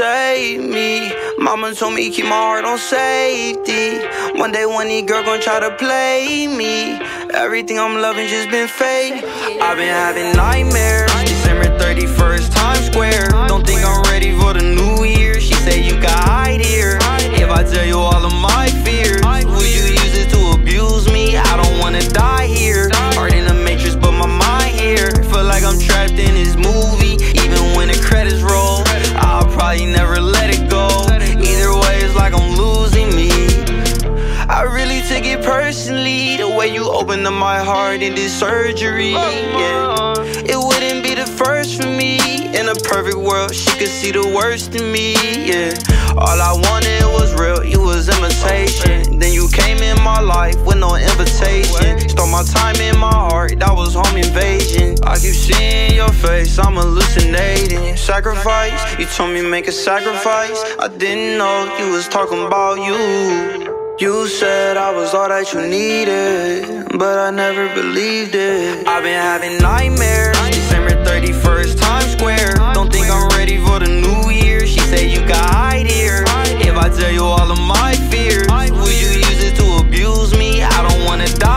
save me. Mama told me keep my heart on safety. One day, one these girl gon' try to play me. Everything I'm loving just been fake. I've been having nightmares. December 31st, personally The way you opened up my heart in this surgery yeah. It wouldn't be the first for me. In a perfect world, she could see the worst in me yeah. All I wanted was real, you was imitation. Then you came in my life with no invitation. Stole my time in my heart, that was home invasion. I keep seeing your face, I'm hallucinating. Sacrifice, you told me make a sacrifice. I didn't know you was talking about you you said I was all that you needed, but I never believed it. I've been having nightmares. December 31st, Times Square. Don't think I'm ready for the new year. She said you got hide here. If I tell you all of my fears, will you use it to abuse me? I don't wanna die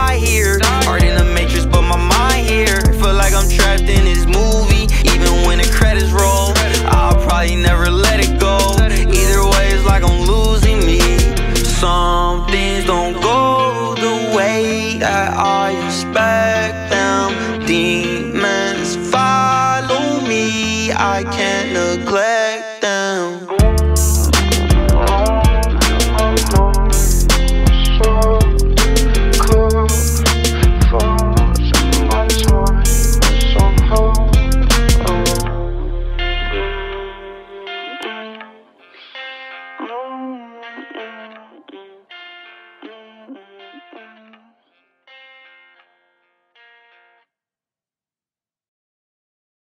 I expect them. Demons follow me, I can't neglect them.